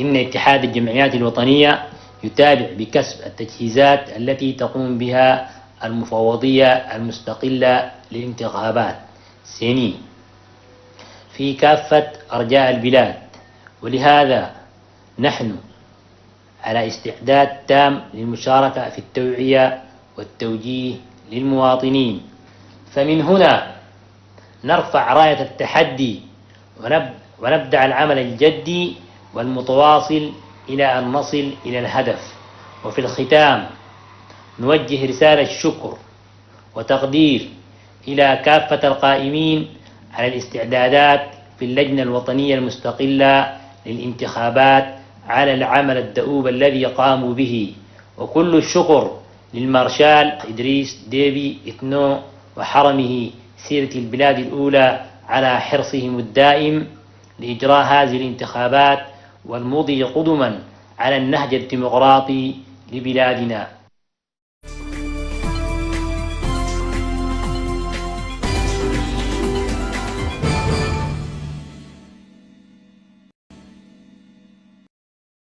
إن اتحاد الجمعيات الوطنية يتابع بكسب التجهيزات التي تقوم بها المفوضية المستقلة للانتخابات. سيني. في كافة أرجاء البلاد. ولهذا نحن على استعداد تام للمشاركة في التوعية والتوجيه للمواطنين. فمن هنا نرفع راية التحدي ونبدأ العمل الجدي والمتواصل إلى أن نصل إلى الهدف. وفي الختام نوجه رسالة شكر وتقدير إلى كافة القائمين على الاستعدادات في اللجنة الوطنية المستقلة للانتخابات على العمل الدؤوب الذي قاموا به. وكل الشكر للمارشال إدريس ديبي إثنو وحرمه سيرة البلاد الأولى على حرصهم الدائم لإجراء هذه الانتخابات والمضي قدما على النهج الديمقراطي لبلادنا.